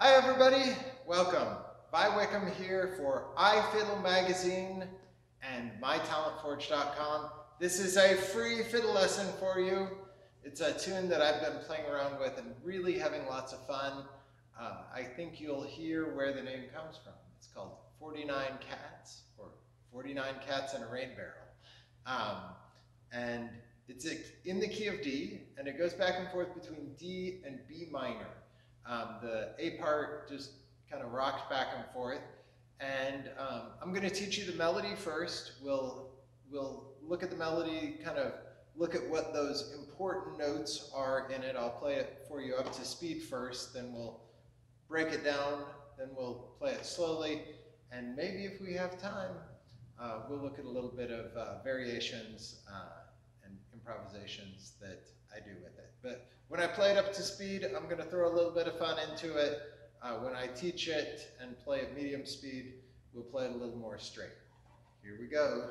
Hi everybody, welcome. Vi Wickham here for iFiddle Magazine and MyTalentForge.com. This is a free fiddle lesson for you. It's a tune that I've been playing around with and really having lots of fun. Uh, I think you'll hear where the name comes from. It's called 49 Cats or 49 Cats in a Rain Barrel. Um, and it's in the key of D and it goes back and forth between D and B minor. Um, the A part just kind of rocks back and forth. And um, I'm going to teach you the melody first. We'll, we'll look at the melody, kind of look at what those important notes are in it. I'll play it for you up to speed first, then we'll break it down, then we'll play it slowly, and maybe if we have time, uh, we'll look at a little bit of uh, variations uh, improvisations that I do with it. But when I play it up to speed, I'm going to throw a little bit of fun into it. Uh, when I teach it and play at medium speed, we'll play it a little more straight. Here we go.